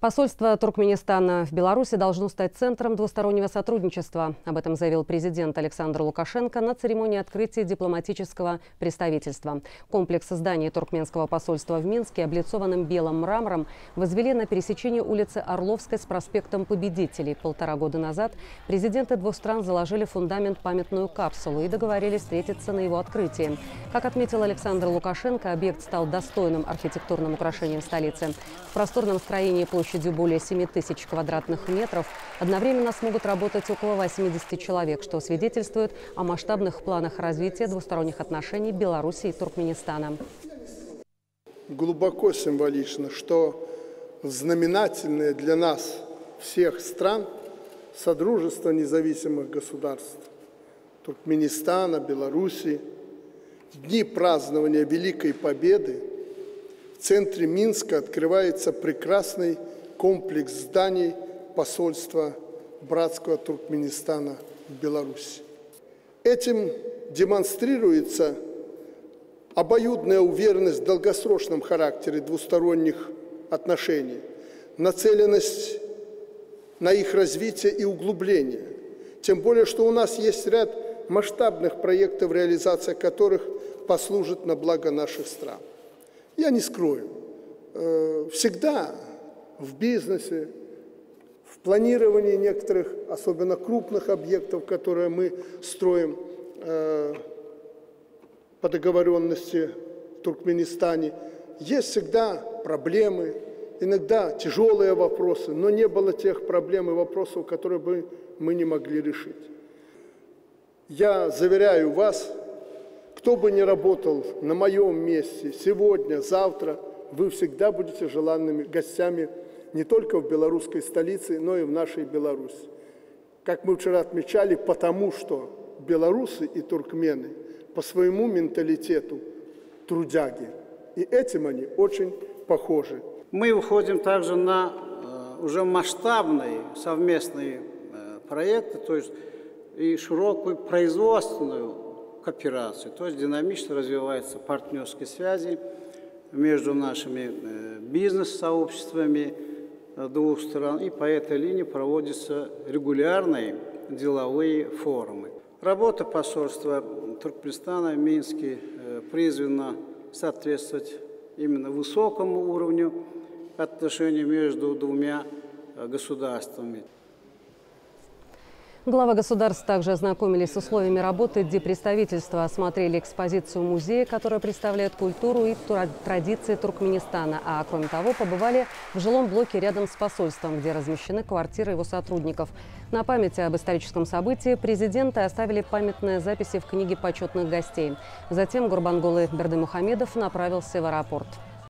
Посольство Туркменистана в Беларуси должно стать центром двустороннего сотрудничества. Об этом заявил президент Александр Лукашенко на церемонии открытия дипломатического представительства. Комплекс зданий туркменского посольства в Минске, облицованным белым мрамором, возвели на пересечении улицы Орловской с проспектом Победителей. Полтора года назад президенты двух стран заложили фундамент памятную капсулу и договорились встретиться на его открытии. Как отметил Александр Лукашенко, объект стал достойным архитектурным украшением столицы. В просторном строении площади площадью более 7 тысяч квадратных метров одновременно смогут работать около 80 человек, что свидетельствует о масштабных планах развития двусторонних отношений Беларуси и Туркменистана. Глубоко символично, что знаменательное для нас всех стран Содружество независимых государств Туркменистана, Беларуси, дни празднования Великой Победы в центре Минска открывается прекрасный комплекс зданий посольства братского Туркменистана в Беларуси. Этим демонстрируется обоюдная уверенность в долгосрочном характере двусторонних отношений, нацеленность на их развитие и углубление. Тем более, что у нас есть ряд масштабных проектов, реализация которых послужит на благо наших стран. Я не скрою, э, всегда в бизнесе, в планировании некоторых, особенно крупных объектов, которые мы строим э, по договоренности в Туркменистане, есть всегда проблемы, иногда тяжелые вопросы, но не было тех проблем и вопросов, которые бы мы не могли решить. Я заверяю вас, кто бы ни работал на моем месте сегодня, завтра, вы всегда будете желанными гостями не только в белорусской столице, но и в нашей Беларуси. Как мы вчера отмечали, потому что белорусы и туркмены по своему менталитету трудяги. И этим они очень похожи. Мы уходим также на э, уже масштабные совместные э, проекты, то есть и широкую производственную кооперацию, то есть динамично развиваются партнерские связи между нашими э, бизнес-сообществами, двух стран, и по этой линии проводятся регулярные деловые форумы. Работа посольства Туркменистана в Минске э, призвана соответствовать именно высокому уровню отношений между двумя э, государствами. Глава государств также ознакомились с условиями работы дипредставительства, осмотрели экспозицию музея, которая представляет культуру и традиции Туркменистана. А кроме того, побывали в жилом блоке рядом с посольством, где размещены квартиры его сотрудников. На память об историческом событии президенты оставили памятные записи в книге почетных гостей. Затем Гурбанголы Бердымухамедов направился в аэропорт.